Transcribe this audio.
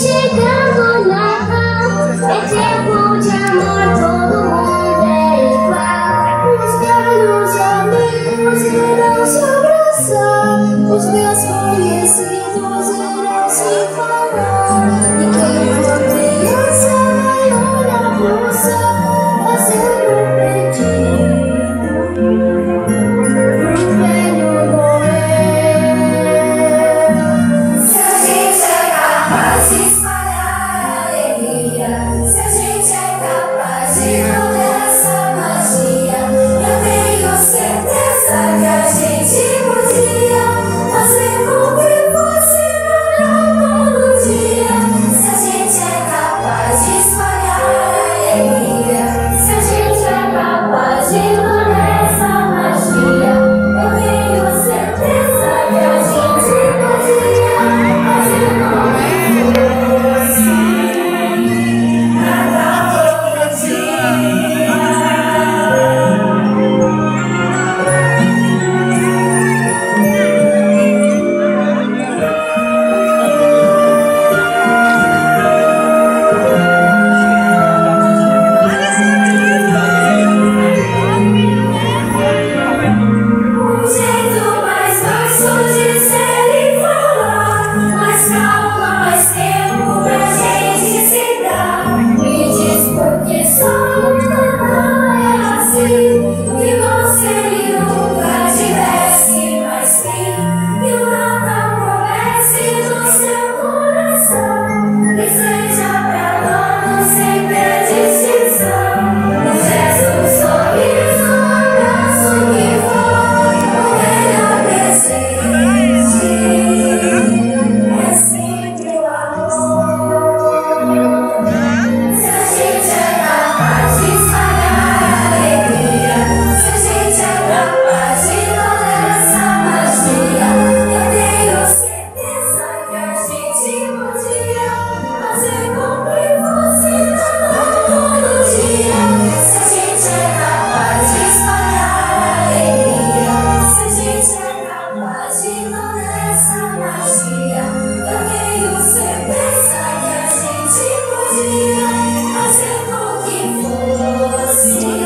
chegando lá, é tempo de amor, todo mundo é igual. Os meus amigos irão se abraçar, os meus amigos. see.